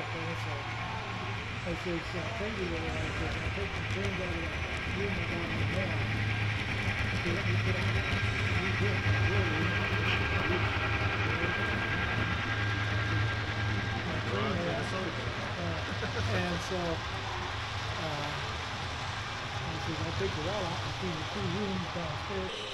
and I said, so I told you what I said, I take the of the room and down the now. So let me put on, I friend uh, And so, uh, I said, I'll take it all out between the two rooms downstairs.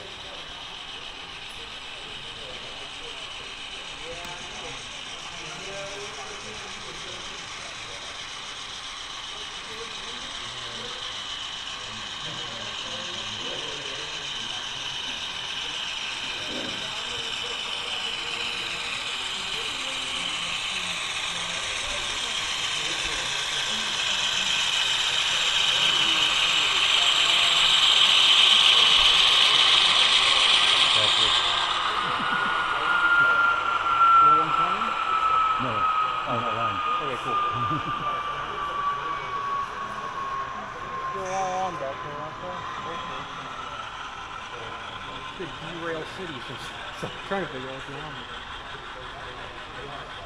That's it. No. Oh, no, line. Okay, They're all on back there, aren't they? Could derail cities, so, I'm trying to figure out what's wrong. That's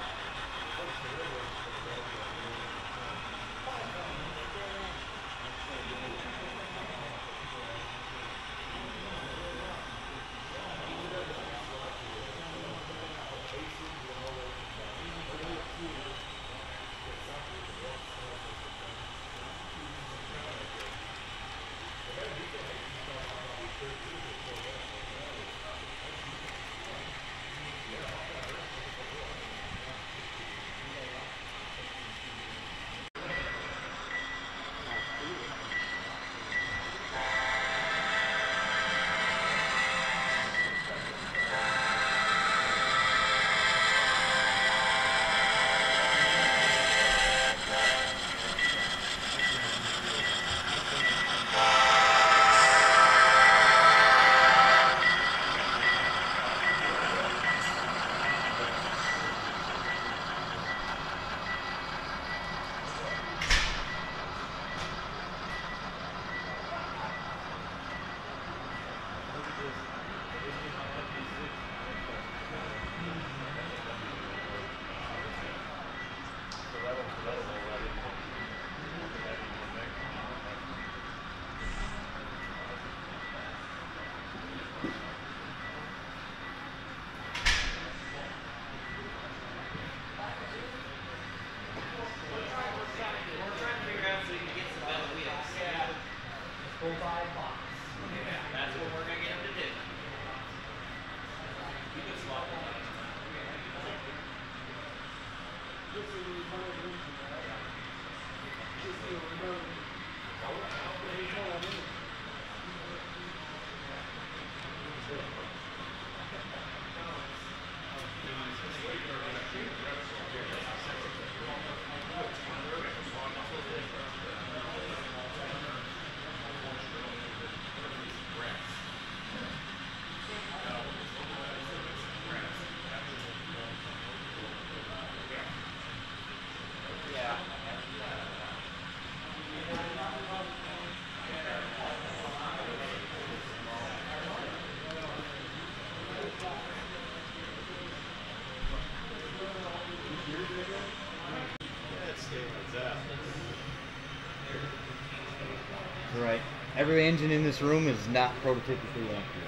Right. Every engine in this room is not prototypically accurate.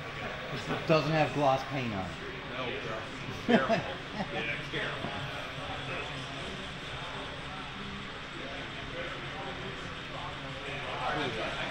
It doesn't have gloss paint on it. No, bro. Careful. yeah, careful. Yeah.